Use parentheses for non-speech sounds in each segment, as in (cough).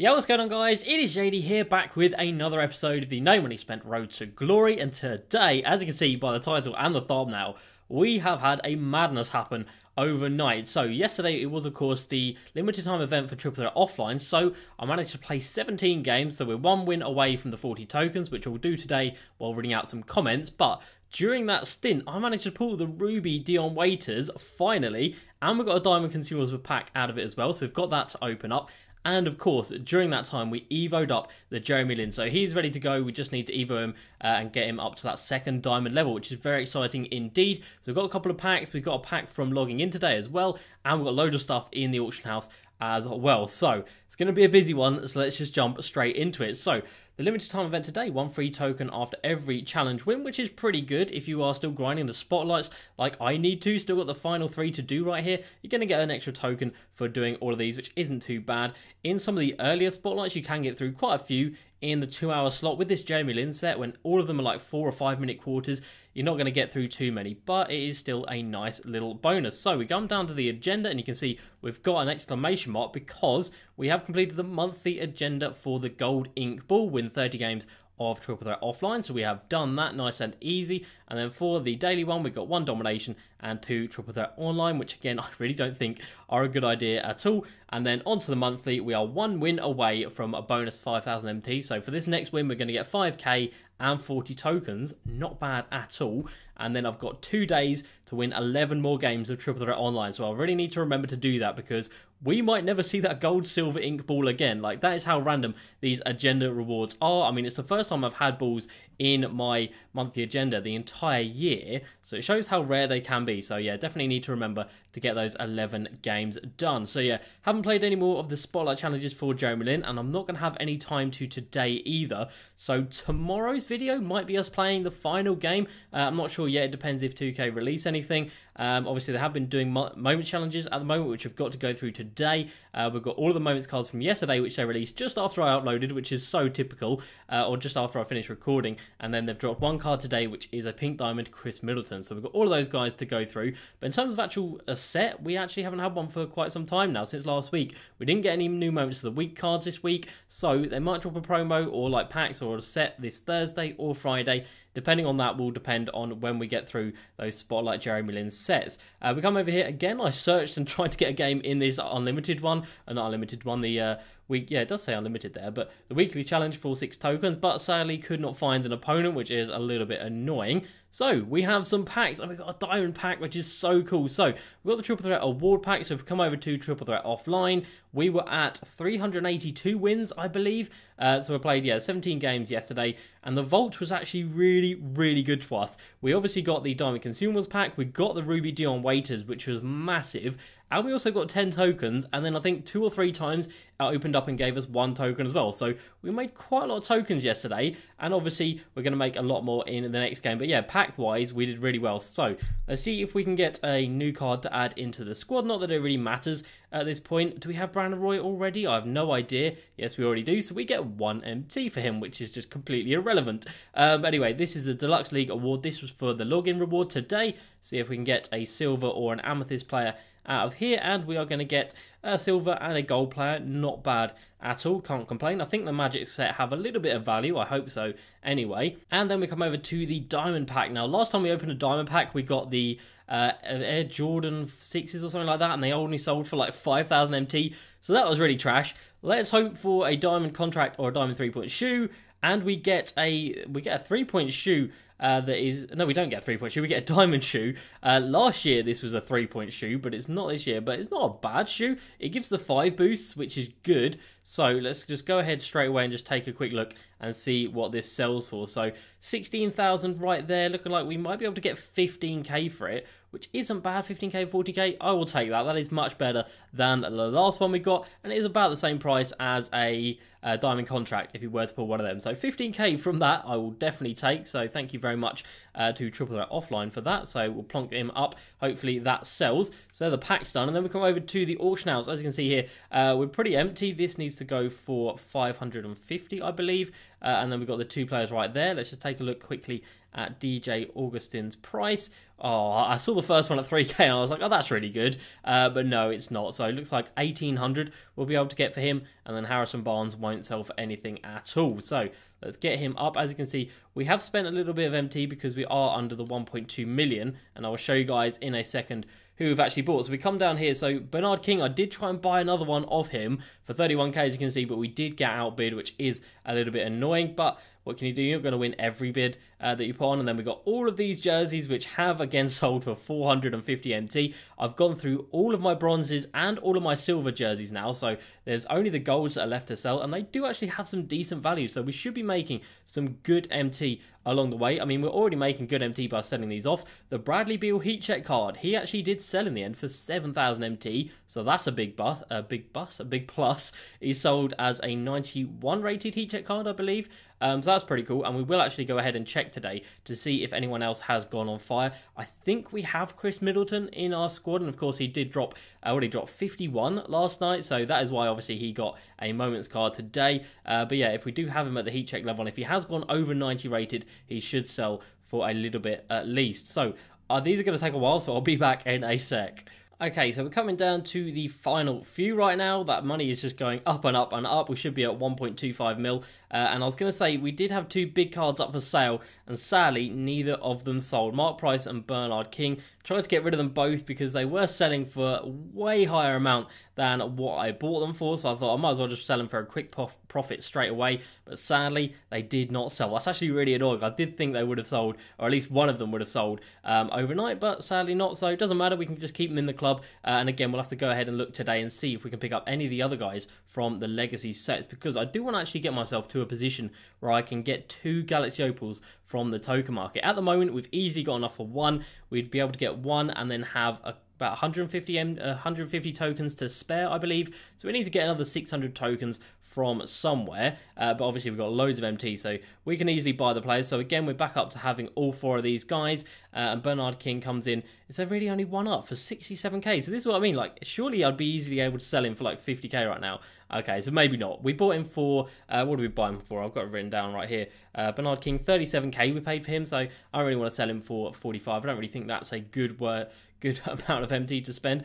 Yo, what's going on guys? It is JD here back with another episode of the No Money Spent Road to Glory and today, as you can see by the title and the thumbnail, we have had a madness happen overnight. So yesterday it was of course the limited time event for Triple Threat Offline, so I managed to play 17 games, so we're one win away from the 40 tokens, which we'll do today while reading out some comments, but during that stint, I managed to pull the Ruby Dion Waiters finally, and we've got a Diamond Consumables pack out of it as well, so we've got that to open up. And of course, during that time, we evoed up the Jeremy Lin. So he's ready to go. We just need to evo him uh, and get him up to that second diamond level, which is very exciting indeed. So we've got a couple of packs. We've got a pack from logging in today as well. And we've got a load of stuff in the auction house as well. So it's going to be a busy one. So let's just jump straight into it. So the limited time event today, one free token after every challenge win, which is pretty good if you are still grinding the spotlights like I need to. Still got the final three to do right here. You're going to get an extra token for doing all of these, which isn't too bad. In some of the earlier spotlights, you can get through quite a few in the two hour slot with this Jeremy Lin set when all of them are like four or five minute quarters. You're not going to get through too many, but it is still a nice little bonus. So we come down to the agenda and you can see we've got an exclamation mark because we have completed the monthly agenda for the Gold Ink Ball, win 30 games of Triple Threat Offline. So we have done that nice and easy. And then for the daily one, we've got one domination and two Triple Threat Online, which again, (laughs) I really don't think are a good idea at all. And then onto the monthly, we are one win away from a bonus 5,000 MT. So for this next win, we're going to get 5k and 40 tokens. Not bad at all. And then I've got two days to win 11 more games of Triple Threat Online. So I really need to remember to do that because we might never see that gold silver ink ball again. Like, that is how random these agenda rewards are. I mean, it's the first time I've had balls in my monthly agenda the entire year. So it shows how rare they can be. So yeah, definitely need to remember to get those 11 games done. So yeah, haven't played any more of the Spotlight challenges for Jeremy Lin, and I'm not going to have any time to today either. So tomorrow's video might be us playing the final game. Uh, I'm not sure yet. It depends if 2K release anything. Um, obviously, they have been doing moment challenges at the moment, which we've got to go through today. Uh, we've got all of the moments cards from yesterday, which they released just after I uploaded, which is so typical, uh, or just after I finished recording. And then they've dropped one card today, which is a pink diamond Khris Middleton. So we've got all of those guys to go through. But in terms of actual a uh, set, we actually haven't had one for quite some time now, since last week. We didn't get any new moments for the week cards this week, so they might drop a promo or like packs or a set this Thursday or Friday. Depending on that will depend on when we get through those Spotlight Jeremy Lin sets. Uh, we come over here again. I searched and (laughs) tried to get a game in this unlimited one, uh, not unlimited one, the uh, week. Yeah, it does say unlimited there, but the weekly challenge for six tokens. But sadly, could not find an opponent, which is a little bit annoying. So we have some packs, and we've got a diamond pack, which is so cool. So we've got the Triple Threat Award pack. So if we come over to Triple Threat Offline, we were at 382 wins, I believe. Uh, so we played, yeah, 17 games yesterday, and the Vault was actually really, really good to us. We obviously got the Diamond Consumables pack, we got the Ruby Dion Waiters, which was massive, and we also got 10 tokens, and then I think two or three times it opened up and gave us one token as well. So we made quite a lot of tokens yesterday, and obviously we're going to make a lot more in the next game. But yeah, pack-wise, we did really well. So let's see if we can get a new card to add into the squad. Not that it really matters at this point. Do we have Brandon Roy already? I have no idea. Yes, we already do. So we get one MT for him, which is just completely irrelevant. Um, anyway, this is the Deluxe League Award. This was for the login reward today. See if we can get a silver or an amethyst player out of here, and we are going to get a silver and a gold player. Not bad at all, can't complain. I think the Magic set have a little bit of value, I hope so anyway. And then we come over to the Diamond Pack. Now, last time we opened a Diamond Pack, we got the uh, Air Jordan 6s or something like that, and they only sold for like 5,000 MT, so that was really trash. Let's hope for a Diamond Contract or a Diamond 3-point shoe, and we get a we get a 3-point shoe uh, that is no, we don't get a three point shoe. We get a diamond shoe. Uh, last year this was a three point shoe, but it's not this year. But it's not a bad shoe. It gives the five boosts, which is good. So let's just go ahead straight away and just take a quick look and see what this sells for. So 16,000 right there, looking like we might be able to get 15k for it, which isn't bad. 15k, 40k, I will take that. That is much better than the last one we got, and it is about the same price as a, a diamond contract if you were to pull one of them. So 15k from that, I will definitely take. So thank you very much uh, to Triple Threat Offline for that. So we'll plonk him up. Hopefully that sells. So the pack's done, and then we come over to the auction house. As you can see here, uh, we're pretty empty. This needs to go for 550, I believe. Uh, and then we've got the two players right there. Let's just take a look quickly at DJ Augustin's price. Oh, I saw the first one at 3k and I was like, oh, that's really good. Uh, but no, it's not. So it looks like 1800 we'll be able to get for him. And then Harrison Barnes won't sell for anything at all. So let's get him up. As you can see, we have spent a little bit of MT because we are under the 1.2 million. And I will show you guys in a second who we've actually bought. So we come down here. So Bernard King, I did try and buy another one of him for 31k, as you can see, but we did get outbid, which is a little bit annoying. But what can you do? You're going to win every bid uh, that you put on. And then we've got all of these jerseys, which have again sold for 450 MT. I've gone through all of my bronzes and all of my silver jerseys now. So there's only the golds that are left to sell. And they do actually have some decent value. So we should be making some good MT along the way. I mean, we're already making good MT by selling these off. The Bradley Beal heat check card, he actually did sell in the end for 7,000 MT. So that's a big bus, a big bus, a big plus. He sold as a 91 rated heat check card, I believe. Um, so that's pretty cool. And we will actually go ahead and check today to see if anyone else has gone on fire. I think we have Khris Middleton in our squad. And of course, he did drop, uh, already dropped 51 last night. So that is why obviously he got a moments card today. Uh, but yeah, if we do have him at the heat check level, and if he has gone over 90 rated, he should sell for a little bit at least. So uh, these are going to take a while, so I'll be back in a sec. Okay, so we're coming down to the final few right now. That money is just going up and up and up. We should be at 1.25 mil. Uh, and I was going to say, we did have two big cards up for sale, and sadly, neither of them sold. Mark Price and Bernard King tried to get rid of them both because they were selling for way higher amount than what I bought them for. So I thought I might as well just sell them for a quick prof- profit straight away. But sadly, they did not sell. That's actually really annoying. I did think they would have sold, or at least one of them would have sold um, overnight, but sadly not. So it doesn't matter. We can just keep them in the club. Uh, and again, we'll have to go ahead and look today and see if we can pick up any of the other guys from the legacy sets because I do want to actually get myself to a position where I can get two Galaxy Opals from the token market. At the moment, we've easily got enough for one. We'd be able to get one and then have a about 150 M, uh, 150 tokens to spare, I believe. So we need to get another 600 tokens from somewhere. Uh, but obviously we've got loads of MT, so we can easily buy the players. So again, we're back up to having all four of these guys. Uh, and Bernard King comes in. Is there really only one up for 67k? So this is what I mean. Like, surely I'd be easily able to sell him for like 50k right now. Okay, so maybe not. We bought him for, uh, what did we buy him for? I've got it written down right here. Uh, Bernard King, 37k we paid for him, so I don't really want to sell him for 45. I don't really think that's a good word, good (laughs) amount of MT to spend.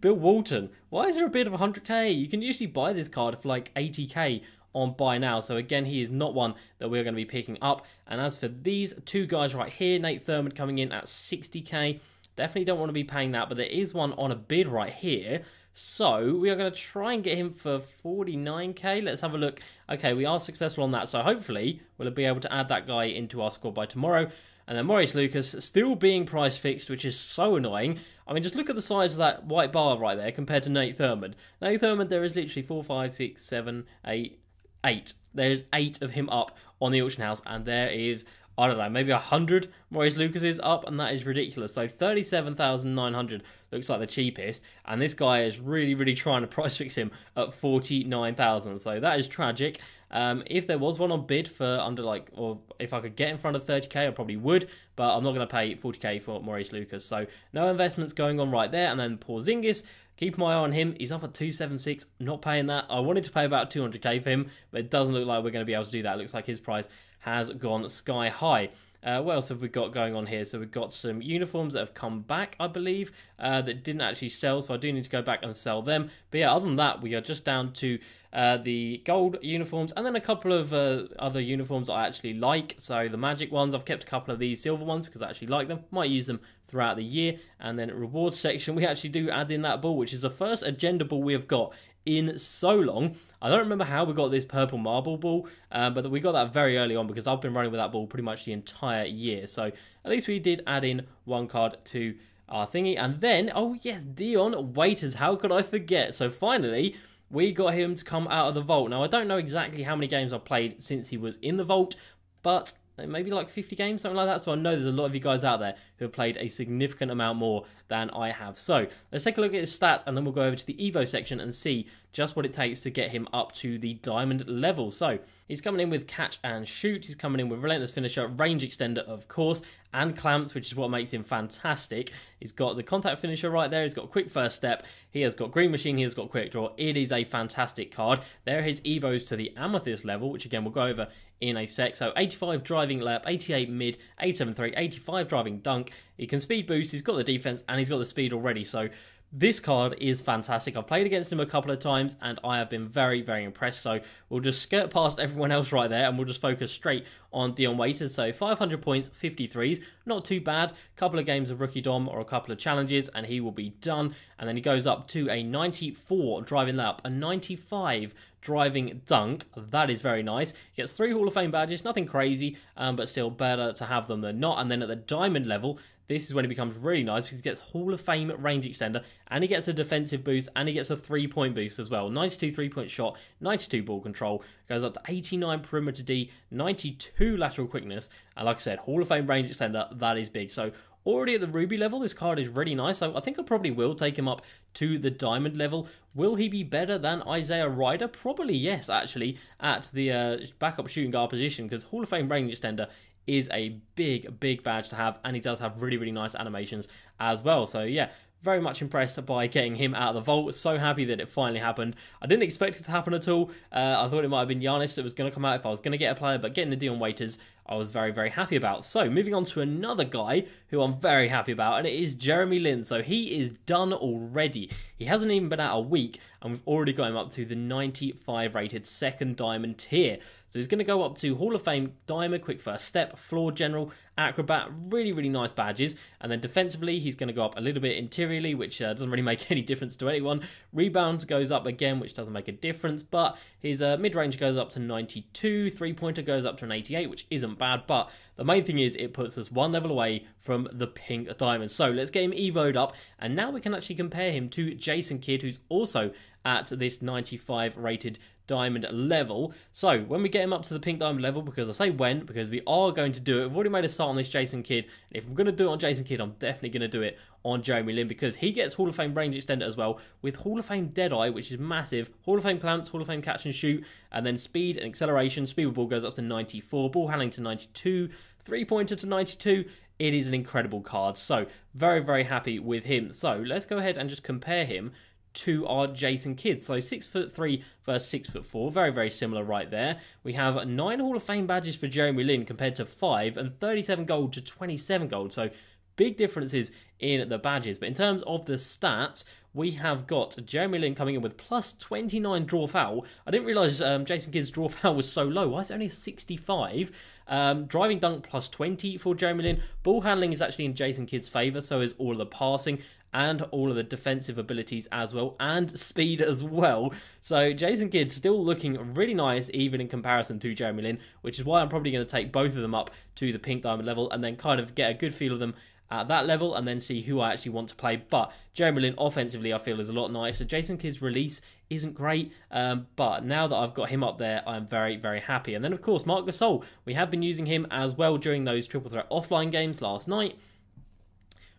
Bill Walton, why is there a bid of 100k? You can usually buy this card for like 80k on buy now. So again, he is not one that we're going to be picking up. And as for these two guys right here, Nate Thurmond coming in at 60k. Definitely don't want to be paying that, but there is one on a bid right here. So we are going to try and get him for 49k. Let's have a look. Okay, we are successful on that. So hopefully we'll be able to add that guy into our squad by tomorrow. And then Maurice Lucas still being price fixed, which is so annoying. I mean, just look at the size of that white bar right there compared to Nate Thurmond. Nate Thurmond, there is literally 4, 5, 6, 7, 8, 8. There's 8 of him up on the auction house, and there is I don't know, maybe 100 Maurice Lucas is up, and that is ridiculous. So 37,900 looks like the cheapest, and this guy is really, really trying to (laughs) price fix him at 49,000. So that is tragic. Um, if there was one on bid for under like, or if I could get in front of 30k, I probably would, but I'm not going to pay 40k for Maurice Lucas. So no investments going on right there. And then Porzingis, keep my eye on him. He's up at 276, not paying that. I wanted to pay about 200k for him, but it doesn't look like we're going to be able to do that. It looks like his price has gone sky high. Uh, what else have we got going on here? So we've got some uniforms that have come back, I believe, uh, that didn't actually sell. So I do need to go back and sell them. But yeah, other than that, we are just down to uh, the gold uniforms and then a couple of uh, other uniforms I actually like. So the magic ones, I've kept a couple of these silver ones because I actually like them. Might use them throughout the year. And then reward section, we actually do add in that ball, which is the first agenda ball we have got in so long. I don't remember how we got this purple marble ball, uh, but we got that very early on because I've been running with that ball pretty much the entire year. So at least we did add in one card to our thingy. And then, oh yes, Dion Waiters, how could I forget? So finally, we got him to come out of the vault. Now, I don't know exactly how many games I've played since he was in the vault, but maybe like 50 games, something like that. So I know there's a lot of you guys out there who have played a significant amount more than I have. So let's take a look at his stats and then we'll go over to the Evo section and see just what it takes to get him up to the diamond level. So he's coming in with catch and shoot. He's coming in with relentless finisher, range extender, of course, and clamps, which is what makes him fantastic. He's got the contact finisher right there. He's got quick first step. He has got green machine. He has got quick draw. It is a fantastic card. There are his evos to the amethyst level, which again we'll go over in a sec. So 85 driving lap, 88 mid, 873, 85 driving dunk. He can speed boost. He's got the defense and he's got the speed already. So this card is fantastic. I've played against him a couple of times and I have been very, very impressed. So we'll just skirt past everyone else right there and we'll just focus straight on Dion Waiters. So 500 points, 53s, not too bad. Couple of games of Rookie Dom or a couple of challenges and he will be done. And then he goes up to a 94 driving lap, a 95 driving dunk. That is very nice. He gets three Hall of Fame badges, nothing crazy, um, but still better to have them than not. And then at the diamond level, this is when it becomes really nice because he gets Hall of Fame range extender and he gets a defensive boost and he gets a three point boost as well. 92 three point shot, 92 ball control, goes up to 89 perimeter D, 92 lateral quickness, and like I said, Hall of Fame range extender, that is big. So already at the ruby level this card is really nice so i think i probably will take him up to the diamond level will he be better than isaiah rider probably yes actually at the uh, backup shooting guard position because hall of fame range extender is a big, big badge to have, and he does have really, really nice animations as well. So yeah, very much impressed by getting him out of the vault. So happy that it finally happened. I didn't expect it to happen at all. Uh, I thought it might have been Giannis that was going to come out if I was going to get a player, but getting the Dion Waiters, I was very, very happy about. So moving on to another guy who I'm very happy about, and it is Jeremy Lin. So he is done already. He hasn't even been out a week, and we've already got him up to the 95 rated second diamond tier. So he's going to go up to Hall of Fame, Diamond, Quick First Step, Floor General, Acrobat, really, really nice badges. And then defensively, he's going to go up a little bit interiorly, which uh, doesn't really (laughs) make any difference to anyone. Rebound goes up again, which doesn't make a difference, but his uh, mid range goes up to 92, three pointer goes up to an 88, which isn't bad. But the main thing is, it puts us one level away from the pink diamond. So let's get him evoed up, and now we can actually compare him to Jason Kidd, who's also at this 95 rated diamond level. So when we get him up to the pink diamond level, because I say when, because we are going to do it. We've already made a start on this Jason Kidd. And if I'm going to do it on Jason Kidd, I'm definitely going to do it on Jeremy Lin because he gets Hall of Fame range extender as well with Hall of Fame Deadeye, which is massive. Hall of Fame clamps, Hall of Fame catch and shoot, and then speed and acceleration. Speed with ball goes up to 94, ball handling to 92, three pointer to 92. It is an incredible card. So very, very happy with him. So let's go ahead and just compare him to our Jason Kidd. So six foot three versus six foot four, very very similar right there. We have nine Hall of Fame badges for Jeremy Lin compared to five, and 37 gold to 27 gold. So big differences in the badges. But in terms of the stats, we have got Jeremy Lin coming in with plus 29 draw foul. I didn't realise um, Jason Kidd's draw (laughs) foul was so low. Why is it only 65? Um, driving dunk plus 20 for Jeremy Lin. Ball handling is actually in Jason Kidd's favour, so is all the passing and all of the defensive abilities as well, and speed as well. So Jason Kidd still looking really nice, even in comparison to Jeremy Lin, which is why I'm probably going to take both of them up to the pink diamond level and then kind of get a good feel of them at that level and then see who I actually want to play. But Jeremy Lin offensively, I feel is a lot nicer. Jason Kidd's release isn't great, um, but now that I've got him up there, I'm very, very happy. And then, of course, Marc Gasol. We have been using him as well during those triple threat offline games last night.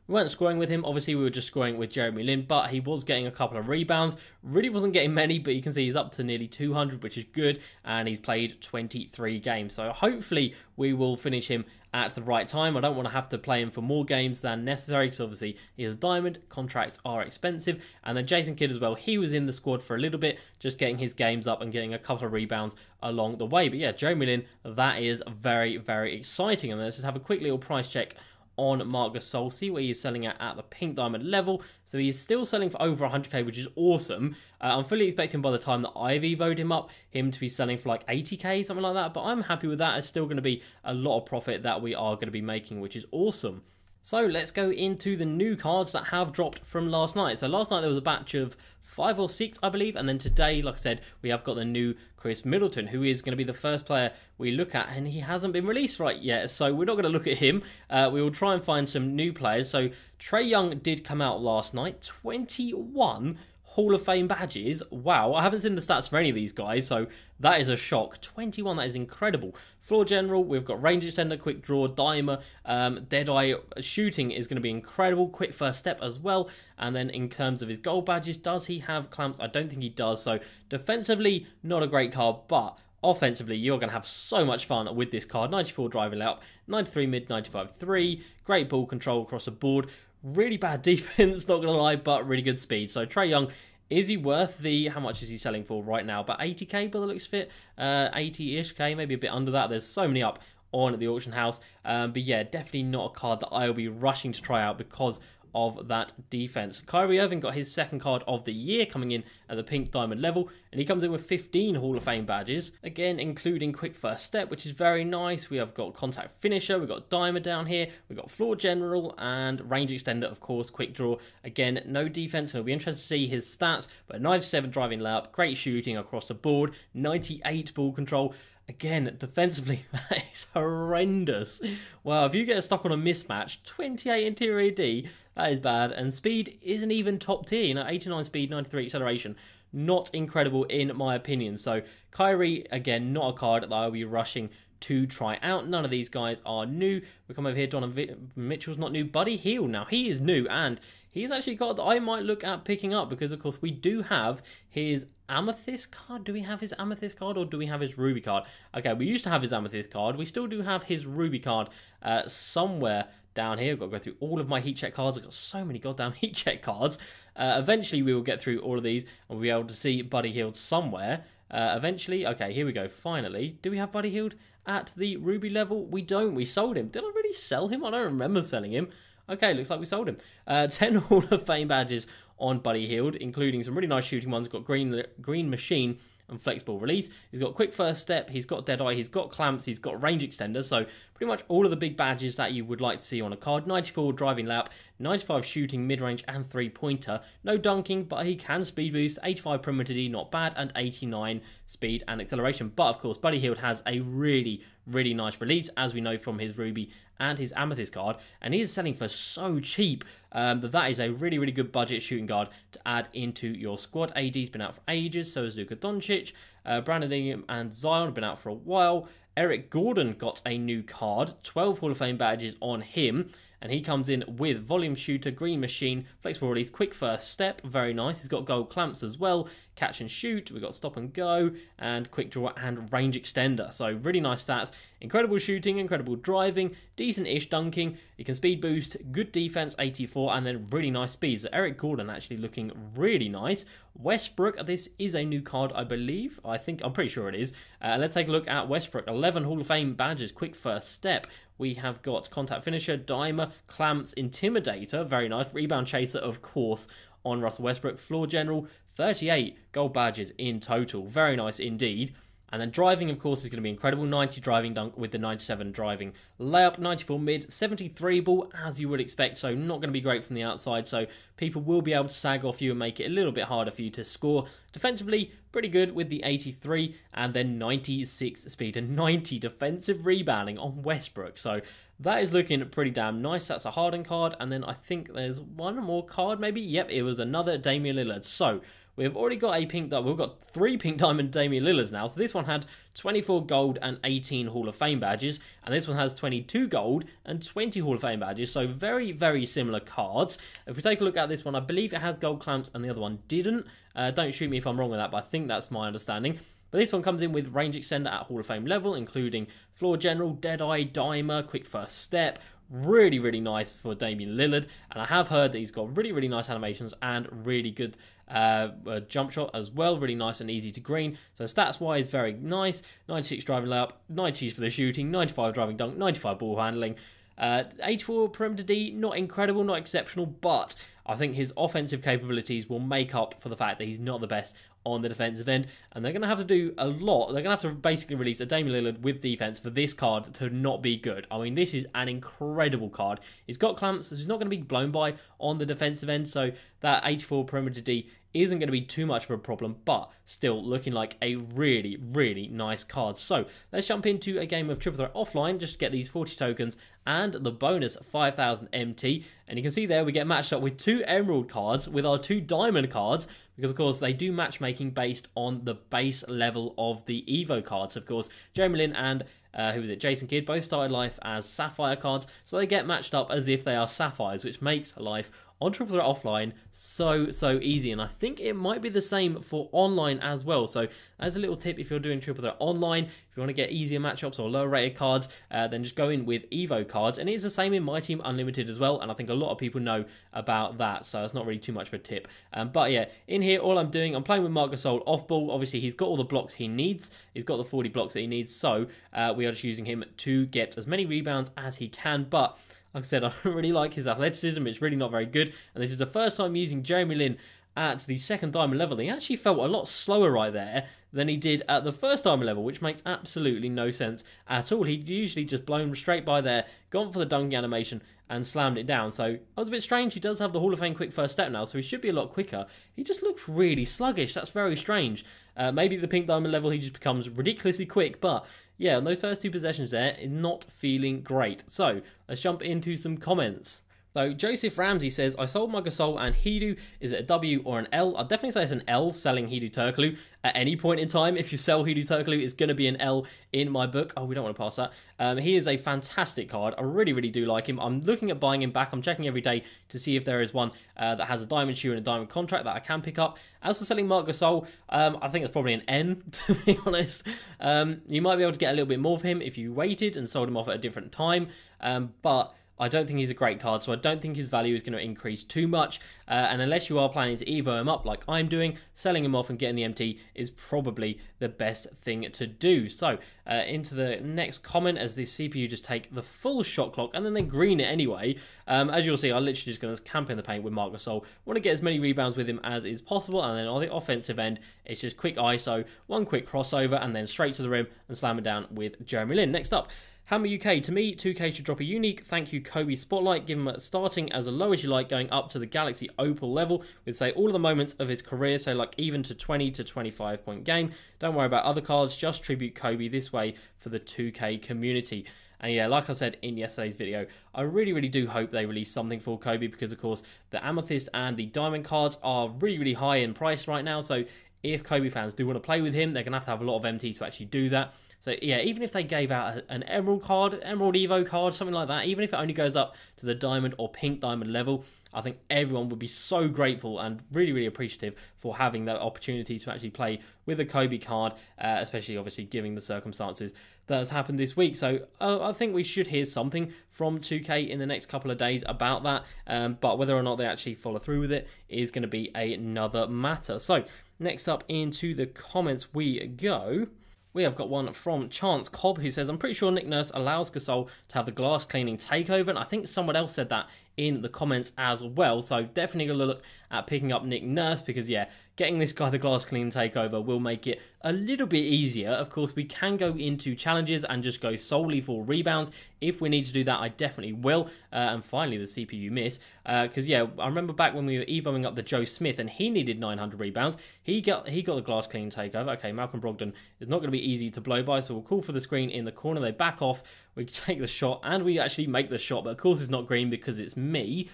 We weren't scoring with him. Obviously, we were just scoring with Jeremy Lin, but he was getting a couple of rebounds. Really wasn't getting many, but you can see he's up to nearly 200, which is good, and he's played 23 games. So hopefully, we will finish him at the right time. I don't want to have to play him for more games than necessary because obviously he is diamond, contracts are expensive. And then Jason Kidd as well, he was in the squad for a little bit, just getting his games up and getting a couple of rebounds along the way. But yeah, Jeremy Lin, that is very, very exciting. And let's just have a quick little price check on Marc Gasol. See where he's selling at at the pink diamond level. So he's still selling for over 100k, which is awesome. Uh, I'm fully expecting by the time that I've evoed him up, him to be selling for like 80k, something like that. But I'm happy with that. It's still going to be a lot of profit that we are going to be making, which is awesome. So let's go into the new cards that have dropped from last night. So last night there was a batch of five or six, I believe, and then today, like I said, we have got the new Khris Middleton, who is going to be the first player we look at, and he hasn't been released right yet, so we're not going to look at him. Uh, we will try and find some new players. So Trae Young did come out last night, 21 Hall of Fame badges. Wow, I haven't seen the stats for any of these guys, so that is a shock. 21, that is incredible. Floor General, we've got Range Extender, Quick Draw, Dimer, um, Deadeye. Shooting is going to be incredible. Quick First Step as well. And then in terms of his gold badges, does he have clamps? I don't think he does. So defensively, not a great card, but offensively, you're going to have so much fun with this card. 94 driving layup, 93 mid, 95 3. Great ball control across the board. Really bad (laughs) defense, not going to lie, but really good speed. So Trae Young, is he worth the, how much is he selling for right now? But 80k by the looks fit, uh, 80-ish k, maybe a bit under that. There's so many up on at the auction house. Um, but yeah, definitely not a card that I will be rushing to try out because of that defense. Kyrie Irving got his second card of the year coming in at the pink diamond level, and he comes in with 15 Hall of Fame badges, again, including quick first step, which is very nice. We have got contact finisher, we've got diamond down here, we've got floor general, and range extender, of course, quick draw. Again, no defense, and it'll be interesting to see his stats, but 97 driving layup, great shooting across the board, 98 ball control. Again, defensively, (laughs) that is horrendous. Well, if you get stuck on a mismatch, 28 interior D, that is bad. And speed isn't even top tier. You know, 89 speed, 93 acceleration. Not incredible in my opinion. So, Kyrie, again, not a card that I'll be rushing to try out. None of these guys are new. We come over here, Donovan Mitchell's not new. Buddy Hield, now he is new, and he's actually got that I might look at picking up because, of course, we do have his amethyst card. Do we have his amethyst card or do we have his ruby card? Okay, we used to have his amethyst card. We still do have his ruby card uh, somewhere down here. I've got to go through all of my heat check cards. I've got so many goddamn (laughs) heat check cards. Uh, eventually, we will get through all of these and we'll be able to see Buddy Hield somewhere. Uh, eventually, okay, here we go. Finally, do we have Buddy Hield at the ruby level? We don't. We sold him. Did I really sell him? I don't remember selling him. Okay, looks like we sold him. Uh, (laughs) 10 Hall of Fame badges on Buddy Hield, including some really nice shooting ones. Got Green Green Machine and flexible release. He's got quick first step, he's got dead eye, he's got clamps, he's got range extender. So pretty much all of the big badges that you would like to see on a card. 94 driving lap, 95 shooting, mid range, and three pointer. No dunking, but he can speed boost. 85 perimeter D, not bad, and 89 speed and acceleration. But of course, Buddy Hield has a really, really nice release, as we know from his Ruby and his Amethyst card, and he is selling for so cheap um, that that is a really, really good budget shooting guard to add into your squad. AD's been out for ages, so has Luka Doncic. Uh, Brandon Ingram and Zion have been out for a while. Eric Gordon got a new card, 12 Hall of Fame badges on him and he comes in with volume shooter, green machine, flexible release, quick first step, very nice. He's got gold clamps as well, catch and shoot, we've got stop and go, and quick draw and range extender. So really nice stats. Incredible shooting, incredible driving, decent-ish dunking. You can speed boost, good defense, 84, and then really nice speed. So Eric Gordon actually looking really nice. Westbrook, this is a new card, I believe. I think, I'm pretty sure it is. Uh, let's take a look at Westbrook. 11 Hall of Fame badges, quick first step. We have got contact finisher, dimer, clamps, intimidator, very nice. Rebound chaser, of course, on Russell Westbrook. Floor general, 38 gold badges in total. Very nice indeed. And then driving, of course, is going to be incredible. 90 driving dunk with the 97 driving layup, 94 mid, 73 ball, as you would expect. So not going to be great from the outside. So people will be able to sag off you and make it a little bit harder for you to score. Defensively, pretty good with the 83 and then 96 speed and 90 defensive rebounding on Westbrook. So that is looking pretty damn nice. That's a Harden card. And then I think there's one more card, maybe. Yep, it was another Damian Lillard. So We've already got a pink diamond. We've got three pink diamond Damian Lillards now. So this one had 24 gold and 18 Hall of Fame badges, and this one has 22 gold and 20 Hall of Fame badges. So very, very similar cards. If we take a look at this one, I believe it has gold clamps, and the other one didn't. Uh, don't shoot me if I'm wrong with that, but I think that's my understanding. But this one comes in with range extender at Hall of Fame level, including floor general, deadeye, dimer, quick first step, really, really nice for Damian Lillard. And I have heard that he's got really, really nice animations and really good uh, uh, jump shot as well. Really nice and easy to green. So stats wise, very nice. 96 driving layup, 90s for the shooting, 95 driving dunk, 95 ball handling. Uh, 84 perimeter D, not incredible, not exceptional, but I think his offensive capabilities will make up for the fact that he's not the best on the defensive end, and they're going to have to do a lot. They're going to have to basically release a Damian Lillard with defense for this card to not be good. I mean, this is an incredible card. He's got clamps, so he's not going to be blown by on the defensive end, so that 84 perimeter D isn't going to be too much of a problem, but still looking like a really, really nice card. So let's jump into a game of Triple Threat offline, just get these 40 tokens and the bonus 5000 MT. And you can see there we get matched up with two Emerald cards with our two Diamond cards, because of course they do matchmaking based on the base level of the Evo cards. Of course, Jeremy and uh, who was it? Jason Kidd both started life as Sapphire cards, so they get matched up as if they are Sapphires, which makes life on Triple Threat Offline so, so easy. And I think it might be the same for online as well. So, as a little tip, if you're doing Triple Threat Online, if you want to get easier matchups or lower rated cards, uh, then just go in with Evo cards. And it's the same in My Team Unlimited as well. And I think a lot of people know about that. So, it's not really too much of a tip. Um, but yeah, in here, all I'm doing, I'm playing with Marc Gasol off ball. Obviously, he's got all the blocks he needs, he's got the 40 blocks that he needs. So, uh, we are just using him to get as many rebounds as he can. But like I said, (laughs) I don't really like his athleticism. It's really not very good. And this is the first time using Jeremy Lin at the second diamond level. He actually felt a lot slower right there than he did at the first diamond level, which makes absolutely no sense at all. He'd usually just blown straight by there, gone for the dunking animation, and slammed it down. So that was a bit strange. He does have the Hall of Fame quick first step now, so he should be a lot quicker. He just looks really sluggish. That's very strange. Uh, maybe the pink diamond level he just becomes ridiculously quick, but yeah, on those first two possessions there, not feeling great. So let's jump into some comments. So Joseph Ramsey says, I sold my Gasol and Hedo. Is it a W or an L? I'd definitely say it's an L selling Hedo Turkoglu. At any point in time, if you sell Hedo Turkoglu, it's going to be an L in my book. Oh, we don't want to pass that. Um, he is a fantastic card. I really, really do like him. I'm looking at buying him back. I'm checking every day to see if there is one uh, that has a diamond shoe and a diamond contract that I can pick up. As for selling Marc Gasol, um, I think it's probably an N, (laughs) to be honest. Um, you might be able to get a little bit more for him if you waited and sold him off at a different time. Um, but I don't think he's a great card, so I don't think his value is going to increase too much. Uh, and unless you are planning to Evo him up like I'm doing, selling him off and getting the MT is probably the best thing to do. So, uh, into the next comment as the CPU just take the full shot clock and then they green it anyway. Um, as you'll see, I'm literally just going to camp in the paint with Marc Gasol. Want to get as many rebounds with him as is possible, and then on the offensive end, it's just quick ISO, one quick crossover, and then straight to the rim and slam it down with Jeremy Lin. Next up, Hammer UK, to me, 2K should drop a unique thank you Kobe spotlight, give him starting as a low as you like, going up to the Galaxy Opal level, with say all of the moments of his career, so like even to 20 to 25 point game. Don't worry about other cards, just tribute Kobe this way for the 2K community. And yeah, like I said in yesterday's video, I really, really do hope they release something for Kobe because, of course, the Amethyst and the Diamond cards are really, really high in price right now. So if Kobe fans do want to play with him, they're going to have to have a lot of MT to actually do that. So yeah, even if they gave out an Emerald card, Emerald Evo card, something like that, even if it only goes up to the Diamond or Pink Diamond level, I think everyone would be so grateful and really, really appreciative for having that opportunity to actually play with a Kobe card, uh, especially obviously given the circumstances that has happened this week. So uh, I think we should hear something from 2K in the next couple of days about that. Um, but whether or not they actually follow through with it is going to be another matter. So next up into the comments we go. We have got one from Chance Cobb who says, I'm pretty sure Nick Nurse allows Gasol to have the glass cleaning takeover. And I think someone else said that in the comments as well. So definitely going to look at picking up Nick Nurse because, yeah, getting this guy the glass clean takeover will make it a little bit easier. Of course, we can go into challenges and just go solely for rebounds. If we need to do that, I definitely will. Uh, and finally, the CPU miss. Because, uh, yeah, I remember back when we were evoing up the Joe Smith and he needed 900 rebounds. He got he got the glass clean takeover. Okay, Malcolm Brogdon is not going to be easy to blow by, so we'll call for the screen in the corner. They back off. We (laughs) take the shot and we actually make the shot. But, of course, it's not green because it's me.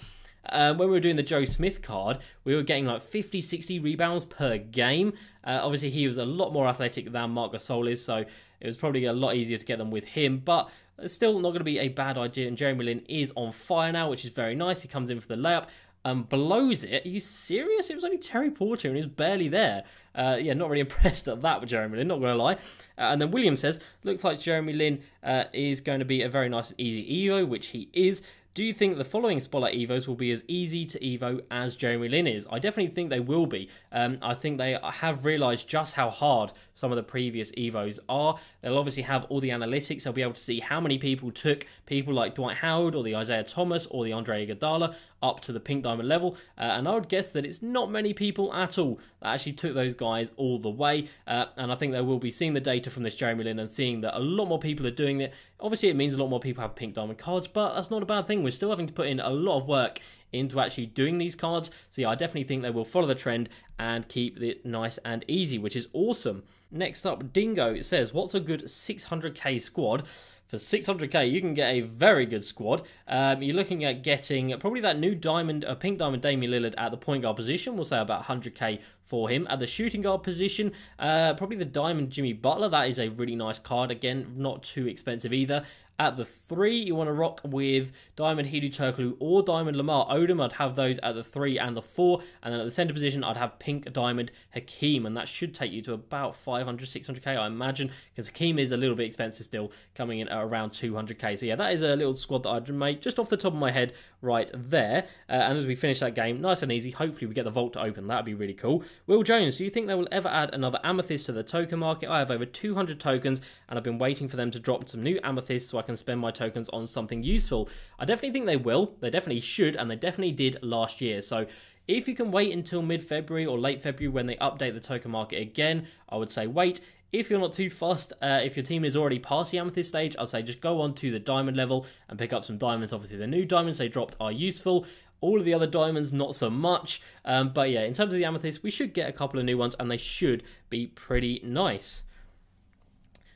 Um, when we were doing the Joe Smith card, we were getting like 50, 60 rebounds per game. Uh, obviously, he was a lot more athletic than Marc Gasol is, so it was probably a lot easier to get them with him. But it's still not going to be a bad idea. And Jeremy Lin is on fire now, which is very nice. He comes in for the layup and blows it. Are you serious? It was only Terry Porter and he was barely there. Uh, yeah, not really (laughs) impressed at that with Jeremy Lin, not going to lie. Uh, and then William says, looks like Jeremy Lin uh, is going to be a very nice and easy Evo, which he is. Do you think the following Spotlight Evos will be as easy to Evo as Jeremy Lin is? I definitely think they will be. Um, I think they have realised just how hard some of the previous Evos are. They'll obviously have all the analytics. They'll be able to see how many people took people like Dwight Howard or the Isaiah Thomas or the Andre Iguodala up to the pink diamond level. Uh, and I would guess that it's not many people at all that actually took those guys all the way. Uh, and I think they will be seeing the data from this Jeremy Lin and seeing that a lot more people are doing it. Obviously, it means a lot more people have pink diamond cards, but that's not a bad thing. We're still having to put in a lot of work into actually doing these cards. So yeah, I definitely think they will follow the trend and keep it nice and easy, which is awesome. Next up, Dingo says, what's a good 600k squad? For 600k, you can get a very good squad. Um, you're looking at getting probably that new diamond, a pink diamond Damian Lillard at the point guard position. We'll say about 100k for him. At the shooting guard position, uh, probably the diamond Jimmy Butler. That is a really nice card. Again, not too expensive either. At the three, you want to rock with Diamond Hedo Turkoglu or Diamond Lamar Odom. I'd have those at the three and the four. And then at the center position, I'd have Pink Diamond Hakeem. And that should take you to about 500, 600k, I imagine, because Hakeem is a little bit expensive still, coming in at around 200k. So yeah, that is a little squad that I'd make just off the top of my head right there. Uh, and as we finish that game, nice and easy, hopefully we get the vault to open. That'd be really cool. Will Jones, do you think they will ever add another amethyst to the token market? I have over 200 tokens and I've been waiting for them to drop some new amethysts so I can spend my tokens on something useful. I definitely think they will. They definitely should, and they definitely did last year. So if you can wait until mid February or late February when they update the token market again, I would say wait. If you're not too fussed, uh, if your team is already past the amethyst stage, I'd say just go on to the diamond level and pick up some diamonds. Obviously, the new diamonds they dropped are useful. All of the other diamonds, not so much. Um, but yeah, in terms of the amethyst, we should get a couple of new ones and they should be pretty nice.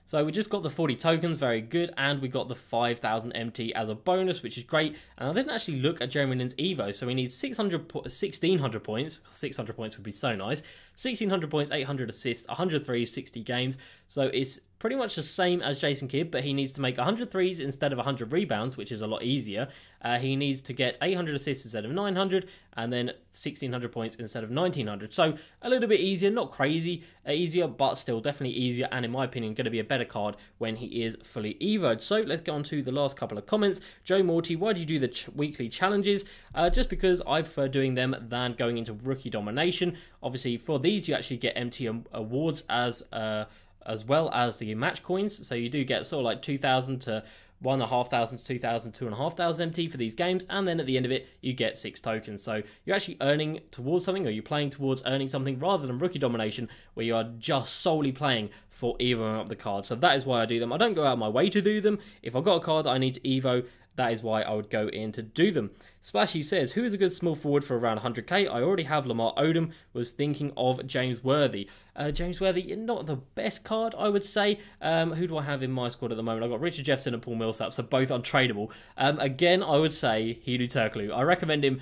So we just got the 40 tokens, very good, and we got the 5,000 MT as a bonus, which is great. And I didn't actually look at Jeremy Lin's Evo, so we need 600, 1,600 points. 600 points would be so nice. 1,600 points, 800 assists, 103, 60 games. So it's pretty much the same as Jason Kidd, but he needs to make 100 threes instead of 100 rebounds, which is a lot easier. Uh, he needs to get 800 assists instead of 900, and then 1600 points instead of 1900. So a little bit easier, not crazy uh, easier, but still definitely easier, and in my opinion, going to be a better card when he is fully evoed. So let's get on to the last couple of comments. Joe Morty, why do you do the ch weekly challenges? Uh, just because I prefer doing them than going into rookie domination. Obviously, for these, you actually get MT awards as uh, as well as the match coins. So you do get sort of like 2,000 to one and a half thousand to two thousand, two and a half thousand MT for these games, and then at the end of it, you get six tokens. So you're actually earning towards something, or you're playing towards earning something, rather than rookie domination, where you are just solely playing for evoing up the card. So that is why I do them. I don't go out of my way to do them. If I've got a card that I need to evo, that is why I would go in to do them. Splashy says, Who is a good small forward for around 100k? I already have Lamar Odom, was thinking of James Worthy. Uh, James Worthy, not the best card, I would say. Um, who do I have in my squad at the moment? I've got Richard Jefferson and Paul Millsap, so both untradeable. Um, again, I would say Hedo Turkoglu. I recommend him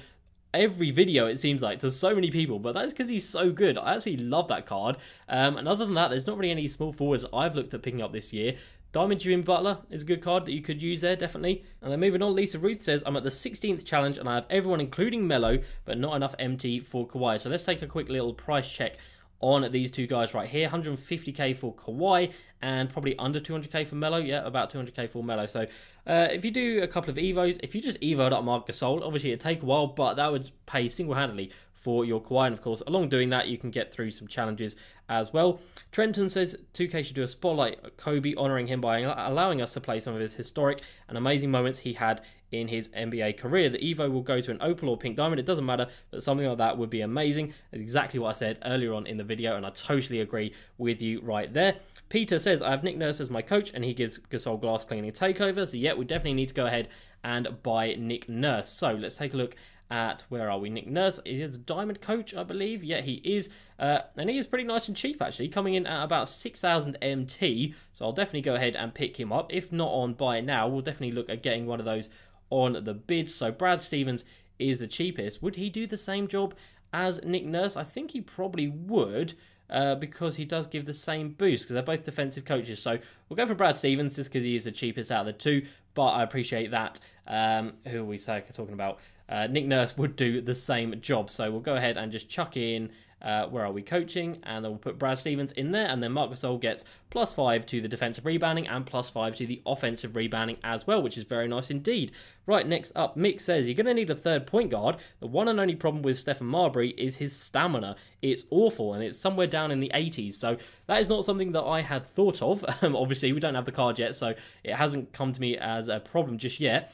every video it seems like to so many people but that's because he's so good i actually love that card um, and other than that there's not really any small forwards i've looked at picking up this year Diamond Jimmy Butler is a good card that you could use there, definitely. And then moving on, Lisa Ruth says, I'm at the 16th challenge and I have everyone, including Melo, but not enough MT for Kawhi. So let's take a quick little price check on these two guys right here 150k for Kawhi and probably under 200k for Melo. Yeah, about 200k for Melo. So uh, if you do a couple of Evos, if you just Evoed up Marc Gasol, obviously it'd take a while, but that would pay single handedly for your Kawhi. And of course, along doing that, you can get through some challenges as well. Trenton says 2K should do a spotlight Kobe, honouring him by allowing us to play some of his historic and amazing moments he had in his NBA career. The Evo will go to an Opal or Pink Diamond, it doesn't matter, but something like that would be amazing. That's exactly what I said earlier on in the video, and I totally agree with you right there. Peter says, I have Nick Nurse as my coach, and he gives Gasol glass cleaning takeover, so yeah, we definitely need to go ahead and buy Nick Nurse. So let's take a look at where are we? Nick Nurse is a diamond coach, I believe. Yeah, he is, uh, and he is pretty nice and cheap actually, coming in at about 6,000 MT. So I'll definitely go ahead and pick him up. If not on buy now, we'll definitely look at getting one of those on the bid. So Brad Stevens is the cheapest. Would he do the same job as Nick Nurse? I think he probably would. Uh, because he does give the same boost because they're both defensive coaches. So we'll go for Brad Stevens just because he is the cheapest out of the two. But I appreciate that. Um, who are we talking about? Uh, Nick Nurse would do the same job. So we'll go ahead and just chuck in uh, where are we coaching, and then we'll put Brad Stevens in there, and then Marc Gasol gets plus five to the defensive rebounding and plus five to the offensive rebounding as well, which is very nice indeed. Right, next up, Mick says you're going to need a third point guard. The one and only problem with Stephon Marbury is his stamina. It's awful, and it's somewhere down in the 80s. So that is not something that I had thought of. (laughs) Um, obviously, we don't have the card yet, so it hasn't come to me as a problem just yet.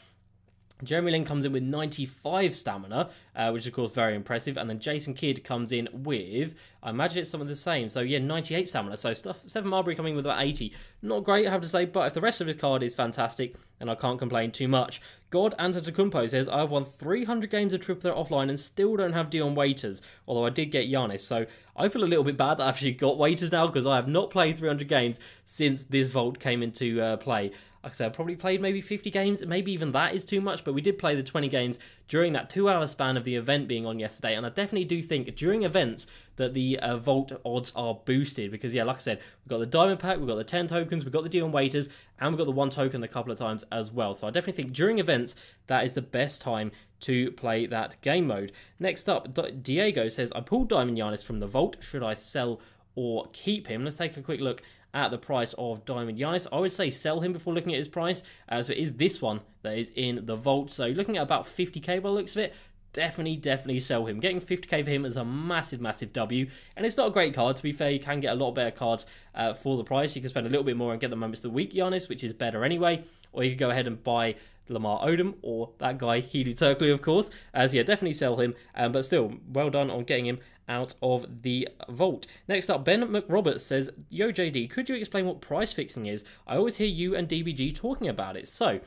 Jeremy Lin comes in with 95 stamina. Uh, which is, of course, very impressive. And then Jason Kidd comes in with, I imagine it's some of the same. So, yeah, 98 stamina. So, stuff Seven Marbury coming with about 80. Not great, I have to say, but if the rest of the card is fantastic, then I can't complain too much. God Antetokounmpo says, I've won 300 games of Triple Threat offline and still don't have Dion Waiters, although I did get Giannis. So I feel a little bit bad that I've actually got Waiters now because I have not played 300 games since this Vault came into uh, play like I said, I probably played maybe 50 games. Maybe even that is too much, but we did play the 20 games during that two hour span of the event being on yesterday. And I definitely do think during events that the uh, Vault odds are boosted because, yeah, like I said, we've got the Diamond Pack, we've got the 10 tokens, we've got the Dion Waiters, and we've got the one token a couple of times as well. So I definitely think during events, that is the best time to play that game mode. Next up, Diego says, I pulled Diamond Giannis from the Vault. Should I sell or keep him? Let's take a quick look at the price of Diamond Giannis. I would say sell him before looking at his price. So it is this one that is in the vault. So looking at about 50k by looks of it, definitely, definitely sell him. Getting 50k for him is a massive, massive W. And it's not a great card, to be fair. You can get a lot better cards uh, for the price. You can spend a little bit more and get the moments of the week Giannis, which is better anyway. Or you could go ahead and buy Lamar Odom or that guy, Hedo Turkoglu, of course. As yeah, definitely sell him. Um, but still, well done on getting him out of the vault. Next up, Ben McRoberts says, Yo JD, could you explain what price fixing is? I always hear you and DBG talking about it. So,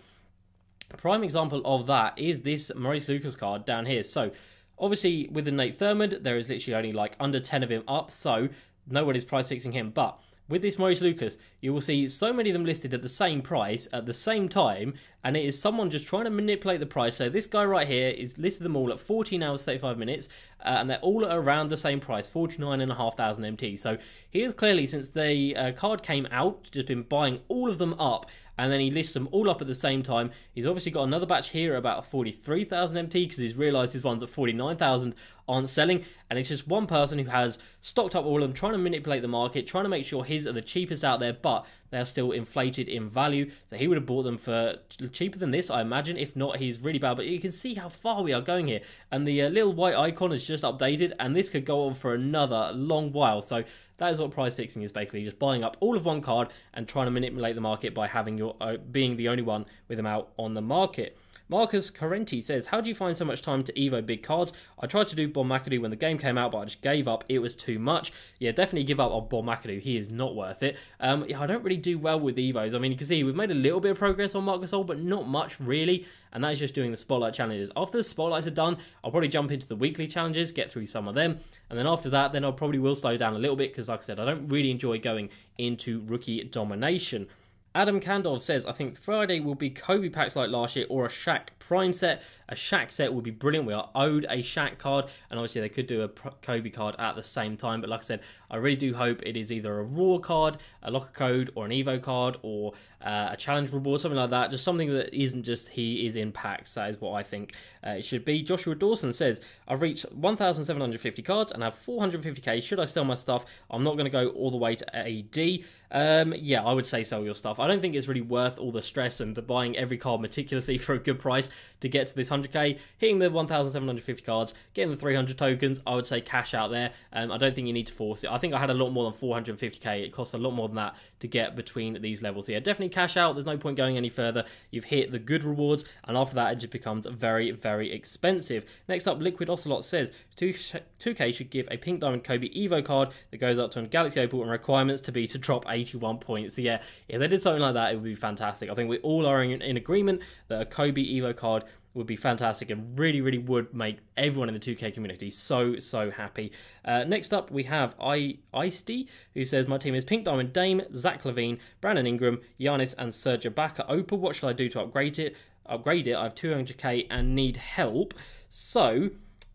prime example of that is this Maurice Lucas card down here. So, obviously, with the Nate Thurmond, there is literally only like under 10 of him up, so no one is price fixing him. But with this Maurice Lucas, you will see so many of them listed at the same price at the same time, and it is someone just trying to manipulate the price. So this guy right here is listed them all at 14 hours 35 minutes, uh, and they're all around the same price, 49,500 MT. So he has clearly, since the uh, card came out, just been buying all of them up and then he lists them all up at the same time. He's obviously got another batch here at about 43,000 MT because he's realised his ones at 49,000 aren't selling, and it's just one person who has stocked up all of them, trying to manipulate the market, trying to make sure his are the cheapest out there, but they're still inflated in value. So he would have bought them for cheaper than this, I imagine. If not, he's really bad. But you can see how far we are going here, and the uh, little white icon is just updated, and this could go on for another long while. So that is what price fixing is basically just buying up all of one card and trying to manipulate the market by having your uh, being the only one with them out on the market. Marcus Carenti says, How do you find so much time to Evo big cards? I tried to do Bob McAdoo when the game came out, but I just gave up. It was too much. Yeah, definitely give up on Bob McAdoo. He is not worth it. Um, yeah, I don't really do well with Evos. I mean, you can see we've made a little bit of progress on Marc Gasol, but not much really. And that is just doing the spotlight challenges. After the spotlights are done, I'll probably jump into the weekly challenges, get through some of them. And then after that, then I probably will slow down a little bit because, like I said, I don't really enjoy going into rookie domination. Adam Kandov says, I think Friday will be Kobe packs like last year or a Shaq Prime set. A Shaq set would be brilliant. We are owed a Shaq card, and obviously they could do a Kobe card at the same time. But like I said, I really do hope it is either a Raw card, a locker code, or an Evo card, or uh, a challenge reward, something like that. Just something that isn't just he is in packs. That is what I think uh, it should be. Joshua Dawson says, I've reached 1,750 cards and have 450k. Should I sell my stuff? I'm not going to go all the way to AD. Um, yeah, I would say sell your stuff. I don't think it's really worth all the stress and buying every card meticulously (laughs) for a good price to get to this 100k. Hitting the 1,750 cards, getting the 300 tokens, I would say cash out there. Um, I don't think you need to force it. I think I had a lot more than 450k. It costs a lot more than that to get between these levels. here. definitely cash out. There's no point going any further. You've hit the good rewards, and after that, it just becomes very, very expensive. Next up, Liquid Ocelot says 2K should give a Pink Diamond Kobe Evo card that goes up to a Galaxy Opal and requirements to be to drop 81 points. So, yeah, if they did something like that, it would be fantastic. I think we all are in, in agreement that a Kobe Evo card would be fantastic and really, really would make everyone in the 2K community so, so happy. Uh, next up, we have I Icy, who says, My team is Pink Diamond Dame, Zach LaVine, Brandon Ingram, Giannis, and Serge Ibaka. Opal, what should I do to upgrade it? Upgrade it. I have 200k and need help. So,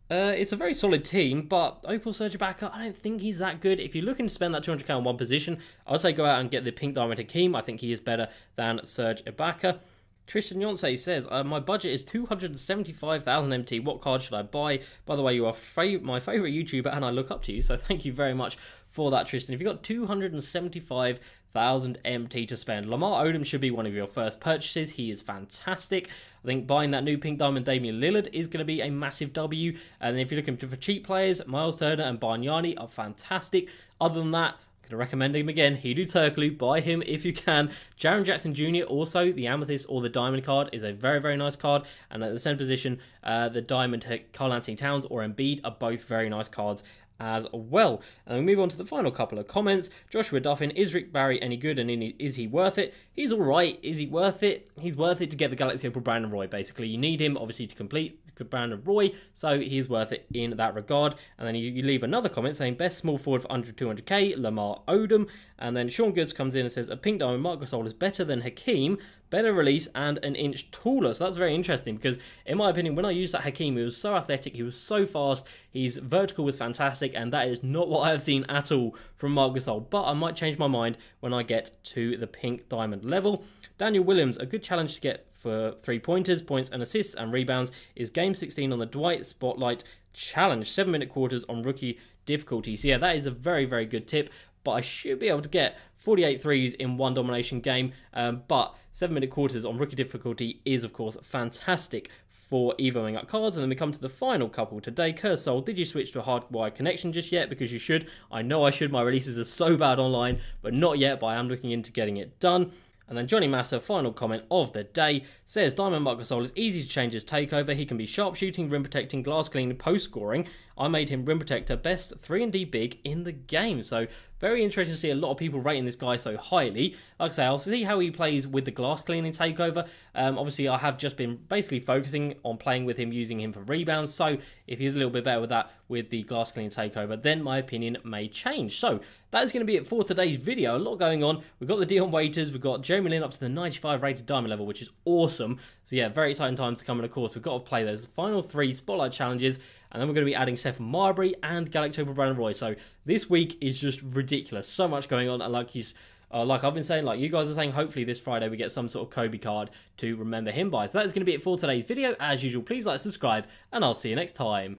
uh, it's a very solid team, but Opal Serge Ibaka, I don't think he's that good. If you're looking to spend that 200k on one position, I would say go out and get the Pink Diamond Hakeem. I think he is better than Serge Ibaka. Tristan Yonsei says, uh, My budget is 275,000 MT. What card should I buy? By the way, you are fav- my favourite YouTuber and I look up to you, so thank you very much for that, Tristan. If you've got 275,000 MT to spend, Lamar Odom should be one of your first purchases. He is fantastic. I think buying that new Pink Diamond Damian Lillard is going to be a massive W. And if you're looking for cheap players, Miles Turner and Bargnani are fantastic. Other than that, Gonna recommend him again. Hedo Turkoglu, buy him if you can. Jaren Jackson Jr. also the amethyst or the diamond card is a very very nice card, and at the same position, uh, the diamond Karl-Anthony Towns or Embiid are both very nice cards as well. And we move on to the final couple of comments. Joshua Duffin, is Rick Barry any good and is he worth it? He's alright. Is he worth it? He's worth it to get the Galaxy Opal Brandon Roy, basically. You need him, obviously, to complete Brandon Roy, so he's worth it in that regard. And then you, you leave another comment saying, best small forward for under 200k, Lamar Odom. And then Sean Goods comes in and says, a pink diamond Marc Gasol is better than Hakeem, better release, and an inch taller. So that's very interesting because, in my opinion, when I used that Hakeem, he was so athletic, he was so fast, his vertical was fantastic, and that is not what I have seen at all from Marc Gasol. But I might change my mind when I get to the pink diamond level. Daniel Williams, a good challenge to get for three pointers, points, and assists and rebounds is game 16 on the Dwight Spotlight Challenge, seven minute quarters on rookie difficulty. So, yeah, that is a very, very good tip. But I should be able to get 48 threes in one domination game. Um, but seven minute quarters on rookie difficulty is, of course, fantastic for evoing up cards. And then we come to the final couple today. Curse Soul, did you switch to a hardwired connection just yet? Because you should. I know I should. My releases are so bad online, but not yet. But I am looking into getting it done. And then Johnny Massa, final comment of the day, says Diamond Marc Gasol is easy to change his takeover. He can be sharpshooting, rim protecting, glass cleaning, post scoring. I made him rim protector, best 3 and D big in the game. So very interesting to see a lot of people rating this guy so highly. Like I say, I'll see how he plays with the glass cleaning takeover. Um, obviously, I have just been basically focusing on playing with him, using him for rebounds. So if he's a little bit better with that, with the glass cleaning takeover, then my opinion may change. So that is going to be it for today's video. A lot going on. We've got the Dion Waiters, we've got Jeremy Lin up to the 95 rated diamond level, which is awesome. So yeah, very exciting times to come. And of course, we've got to play those final three spotlight challenges. And then we're going to be adding Steph Marbury and Galaxy Opal Brandon Roy. So this week is just ridiculous. So much going on. And like he's uh, like I've been saying, like you guys are saying, hopefully this Friday we get some sort of Kobe card to remember him by. So that is going to be it for today's video. As usual, please like, subscribe, and I'll see you next time.